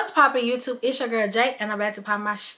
What's poppin' YouTube? It's your girl Jae and I'm about to pop my sh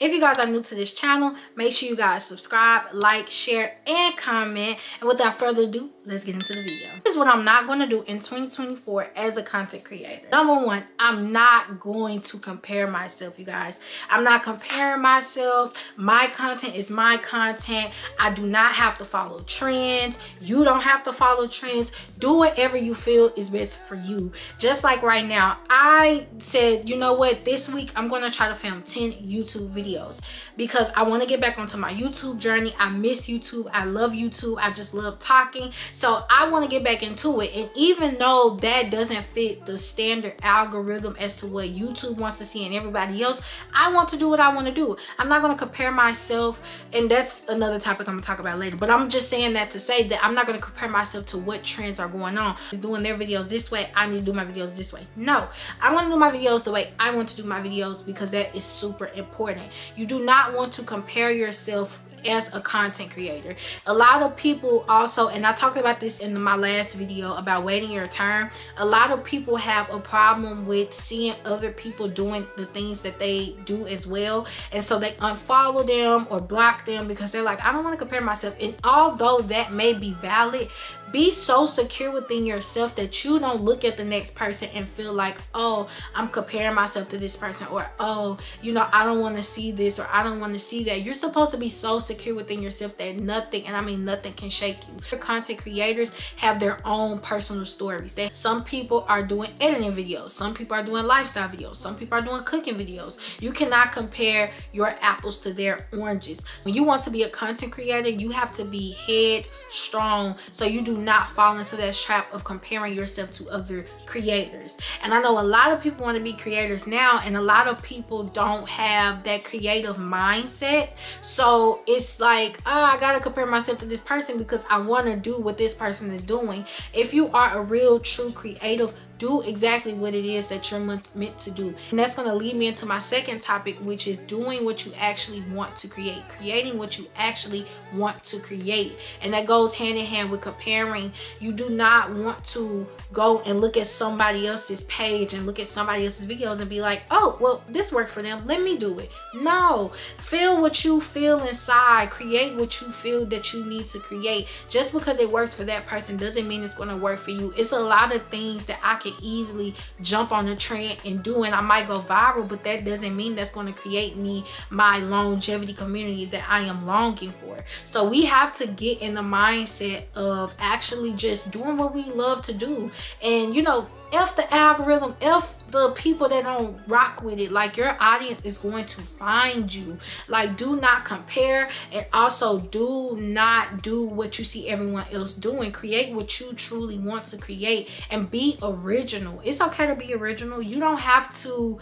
If you guys are new to this channel, make sure you guys subscribe, like, share, and comment. And without further ado, let's get into the video. This is what I'm not going to do in 2024 as a content creator. Number one, I'm not going to compare myself, you guys. I'm not comparing myself. My content is my content. I do not have to follow trends. You don't have to follow trends. Do whatever you feel is best for you. Just like right now, I said, you know what, this week I'm going to try to film 10 YouTube videos because I want to get back onto my YouTube journey. I miss YouTube. I love YouTube. I just love talking. So I want to get back into it. And even though that doesn't fit the standard algorithm as to what YouTube wants to see and everybody else, I want to do what I want to do. I'm not going to compare myself. And that's another topic I'm going to talk about later. But I'm just saying that to say that I'm not going to compare myself to what trends are going on. Is doing their videos this way. I need to do my videos this way. No, I'm going to do my videos the way I want to do my videos because that is super important. You do not want to compare yourself as a content creator. A lot of people also and i talked about this in my last video about waiting your turn. A lot of people have a problem with seeing other people doing the things that they do as well. And so they unfollow them or block them because they're like i don't want to compare myself. And although that may be valid be so secure within yourself that you don't look at the next person and feel like oh i'm comparing myself to this person or oh you know i don't want to see this or i don't want to see that. You're supposed to be so secure within yourself that nothing and i mean nothing can shake you content creators have their own personal stories they some people are doing editing videos some people are doing lifestyle videos some people are doing cooking videos you cannot compare your apples to their oranges when you want to be a content creator you have to be head strong so you do not fall into that trap of comparing yourself to other creators. And I know a lot of people want to be creators now and a lot of people don't have that creative mindset. So it's like, oh, I got to compare myself to this person because I want to do what this person is doing. If you are a real true creative do exactly what it is that you're meant to do. And that's going to lead me into my second topic which is doing what you actually want to create creating what you actually want to create. And that goes hand in hand with comparing. You do not want to go and look at somebody else's page and look at somebody else's videos and be like oh well this worked for them. Let me do it. No. Feel what you feel inside. Create what you feel that you need to create. Just because it works for that person doesn't mean it's going to work for you. It's a lot of things that i can can easily jump on a trend and do and I might go viral but that doesn't mean that's going to create me my longevity community that I am longing for. So we have to get in the mindset of actually just doing what we love to do. And you know if the algorithm if the people that don't rock with it like your audience is going to find you. Like do not compare and also do not do what you see everyone else doing. Create what you truly want to create and be original. It's okay to be original. You don't have to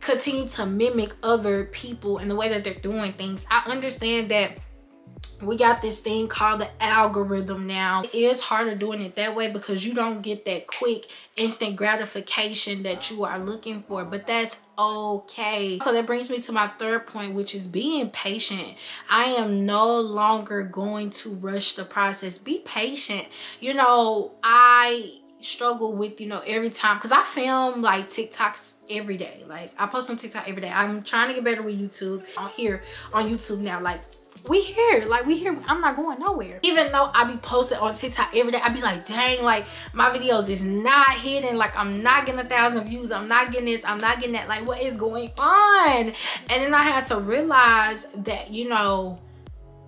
continue to mimic other people and the way that they're doing things. I understand that we got this thing called the algorithm now. It is harder doing it that way because you don't get that quick instant gratification that you are looking for but that's okay. So that brings me to my third point which is being patient. I am no longer going to rush the process. Be patient. You know i struggle with you know every time because i film like tiktoks every day. Like i post on tiktok every day. I'm trying to get better with youtube. On here on youtube now like we here. Like we here. I'm not going nowhere. Even though i be posting on tiktok every day i be like dang like my videos is not hitting. Like i'm not getting a thousand views. I'm not getting this. I'm not getting that. Like what is going on? And then i had to realize that you know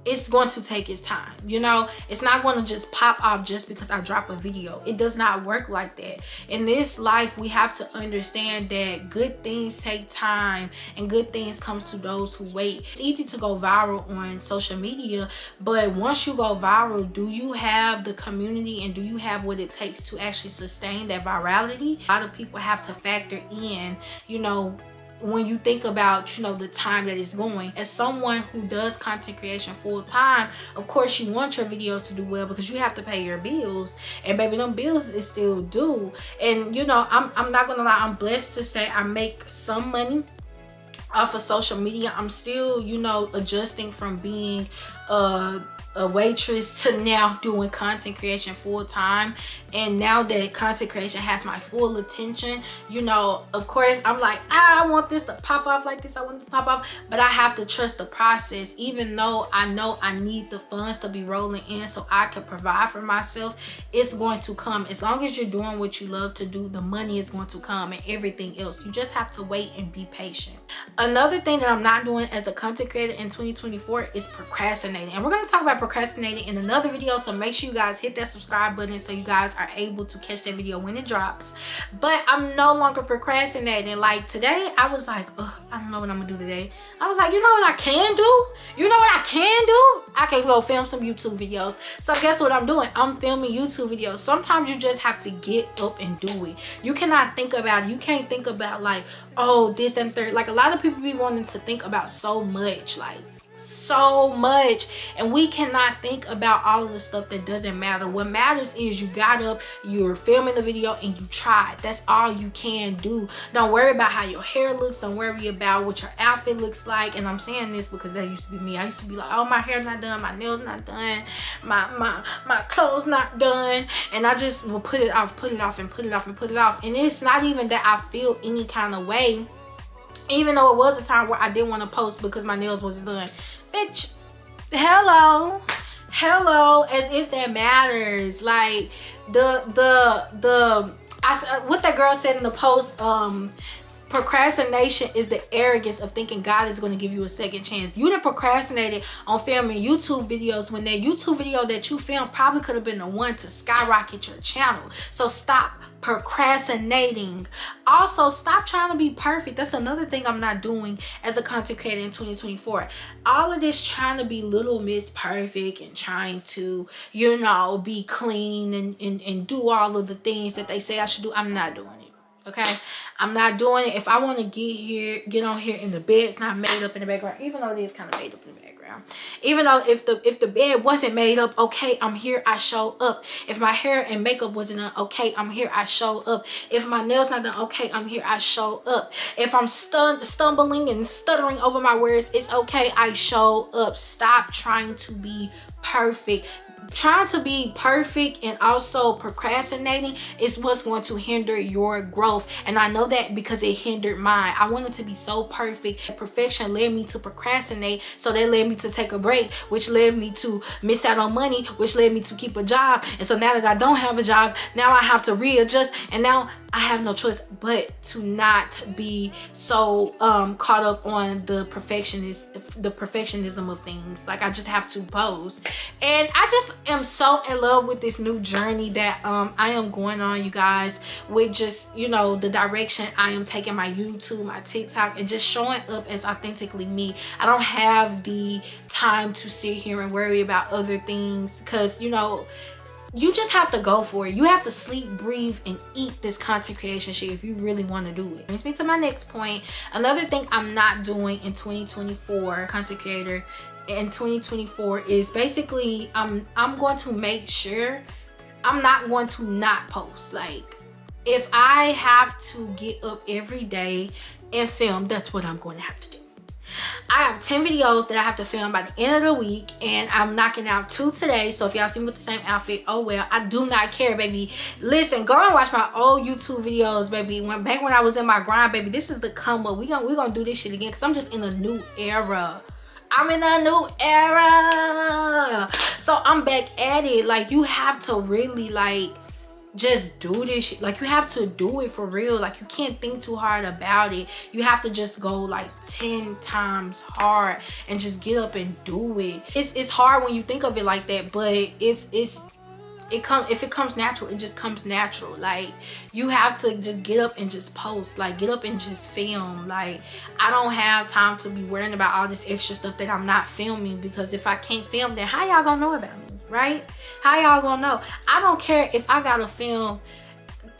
it's going to take its time you know? It's not going to just pop off just because i drop a video. It does not work like that. In this life we have to understand that good things take time and good things comes to those who wait. It's easy to go viral on social media but once you go viral do you have the community and do you have what it takes to actually sustain that virality? A lot of people have to factor in you know when you think about you know the time that it's going as someone who does content creation full time of course you want your videos to do well because you have to pay your bills. And baby them bills is still due. And you know i'm, I'm not gonna lie i'm blessed to say i make some money off of social media. I'm still you know adjusting from being uh a waitress to now doing content creation full time and now that content creation has my full attention you know of course i'm like ah, i want this to pop off like this. I want it to pop off. But i have to trust the process even though i know i need the funds to be rolling in so i can provide for myself it's going to come. As long as you're doing what you love to do the money is going to come and everything else. You just have to wait and be patient. Another thing that i'm not doing as a content creator in 2024 is procrastinating. And we're going to talk about procrastinating in another video so make sure you guys hit that subscribe button so you guys are able to catch that video when it drops. But i'm no longer procrastinating. Like today i was like i don't know what i'm gonna do today. I was like you know what i can do? You know what i can do? I can go film some youtube videos. So guess what i'm doing? I'm filming youtube videos. Sometimes you just have to get up and do it. You cannot think about it you can't think about like oh this and third. Like a lot of people be wanting to think about so much like so much and we cannot think about all of the stuff that doesn't matter. What matters is you got up you're filming the video and you tried. That's all you can do. Don't worry about how your hair looks. Don't worry about what your outfit looks like. And i'm saying this because that used to be me. I used to be like oh my hair's not done. My nails not done. My my my clothes not done. And i just will put it off put it off and put it off and put it off. And it's not even that i feel any kind of way even though it was a time where I didn't want to post because my nails wasn't done. Bitch, hello. Hello, as if that matters. Like the the the I what that girl said in the post um procrastination is the arrogance of thinking God is going to give you a second chance. You done procrastinated on filming YouTube videos when that YouTube video that you filmed probably could have been the one to skyrocket your channel. So stop procrastinating. Also, stop trying to be perfect. That's another thing I'm not doing as a content creator in 2024. All of this trying to be little miss perfect and trying to, you know, be clean and, and, and do all of the things that they say I should do. I'm not doing okay? I'm not doing it. If i want to get here get on here in the bed it's not made up in the background even though it is kind of made up in the background. Even though if the if the bed wasn't made up okay i'm here i show up. If my hair and makeup wasn't done okay i'm here i show up. If my nails not done okay i'm here i show up. If i'm stun stumbling and stuttering over my words it's okay i show up. Stop trying to be perfect trying to be perfect and also procrastinating is what's going to hinder your growth. And i know that because it hindered mine. I wanted to be so perfect. Perfection led me to procrastinate. So that led me to take a break which led me to miss out on money which led me to keep a job. And so now that i don't have a job now i have to readjust. And now I have no choice but to not be so um, caught up on the perfectionist, the perfectionism of things. Like I just have to pose, and I just am so in love with this new journey that um, I am going on, you guys. With just you know the direction I am taking my YouTube, my TikTok, and just showing up as authentically me. I don't have the time to sit here and worry about other things because you know you just have to go for it. You have to sleep, breathe, and eat this content creation shit if you really want to do it. Brings me speak to my next point. Another thing I'm not doing in 2024, content creator in 2024 is basically I'm I'm going to make sure I'm not going to not post. Like if I have to get up every day and film, that's what I'm going to have to do. I have 10 videos that I have to film by the end of the week and I'm knocking out two today. So if y'all see me with the same outfit, oh well, I do not care, baby. Listen, go and watch my old YouTube videos, baby. When back when I was in my grind, baby, this is the come up. We gonna we gonna do this shit again because I'm just in a new era. I'm in a new era. So I'm back at it. Like you have to really like just do this shit. like you have to do it for real like you can't think too hard about it you have to just go like 10 times hard and just get up and do it it's it's hard when you think of it like that but it's it's it come if it comes natural it just comes natural like you have to just get up and just post like get up and just film like i don't have time to be worrying about all this extra stuff that i'm not filming because if i can't film then how y'all gonna know about me right? How y'all gonna know? I don't care if I gotta film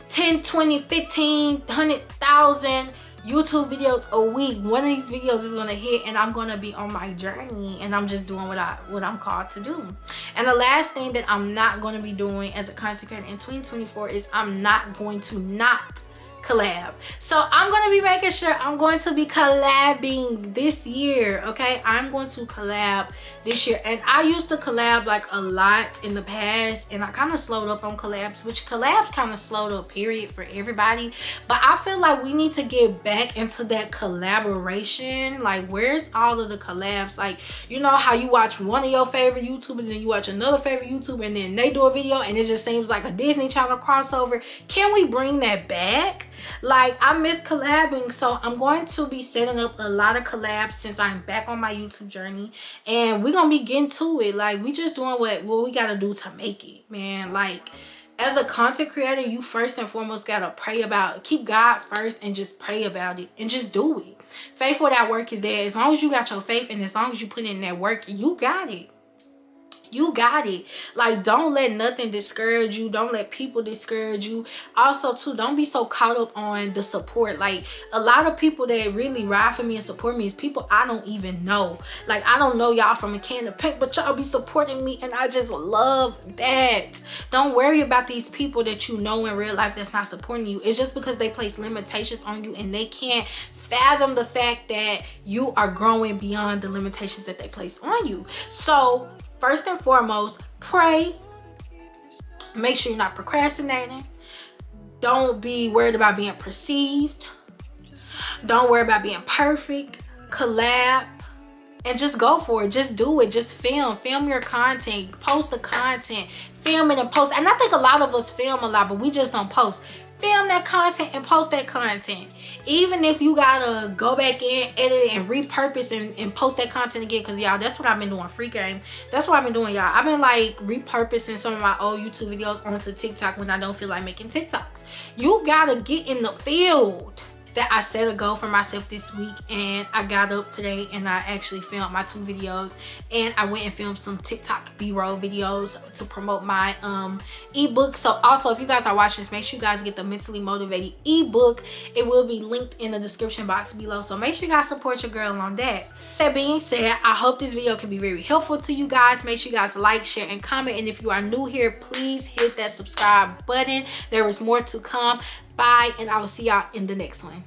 10, 20, 15, 100,000 YouTube videos a week. One of these videos is gonna hit and I'm gonna be on my journey and I'm just doing what I what I'm called to do. And the last thing that I'm not gonna be doing as a content creator in 2024 is I'm not going to not collab. So I'm going to be making sure I'm going to be collabing this year, okay? I'm going to collab this year. And I used to collab like a lot in the past and I kind of slowed up on collabs, which collabs kind of slowed up period for everybody. But I feel like we need to get back into that collaboration. Like where's all of the collabs? Like, you know how you watch one of your favorite YouTubers and then you watch another favorite YouTuber and then they do a video and it just seems like a Disney Channel crossover. Can we bring that back? Like i miss collabing so i'm going to be setting up a lot of collabs since i'm back on my youtube journey and we're gonna be getting to it. Like we just doing what what we gotta do to make it man. Like as a content creator you first and foremost gotta pray about keep god first and just pray about it and just do it. Faith for that work is there as long as you got your faith and as long as you put in that work you got it you got it. Like don't let nothing discourage you. Don't let people discourage you. Also too don't be so caught up on the support. Like a lot of people that really ride for me and support me is people i don't even know. Like i don't know y'all from a can of paint but y'all be supporting me and i just love that. Don't worry about these people that you know in real life that's not supporting you. It's just because they place limitations on you and they can't fathom the fact that you are growing beyond the limitations that they place on you. So first and foremost, pray. Make sure you're not procrastinating. Don't be worried about being perceived. Don't worry about being perfect. Collab. And just go for it. Just do it. Just film. Film your content. Post the content. Film it and post. And I think a lot of us film a lot, but we just don't post film that content and post that content. Even if you gotta go back in edit and repurpose and, and post that content again because y'all that's what i've been doing free game. That's what i've been doing y'all. I've been like repurposing some of my old youtube videos onto tiktok when i don't feel like making tiktoks. You gotta get in the field that I set a goal for myself this week and I got up today and I actually filmed my two videos and I went and filmed some TikTok b-roll videos to promote my um ebook. So also if you guys are watching this, make sure you guys get the mentally motivated ebook. It will be linked in the description box below. So make sure you guys support your girl on that. That being said, I hope this video can be very helpful to you guys. Make sure you guys like, share, and comment. And if you are new here, please hit that subscribe button. There is more to come. Bye, and I will see y'all in the next one.